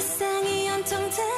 세상이 엄청 다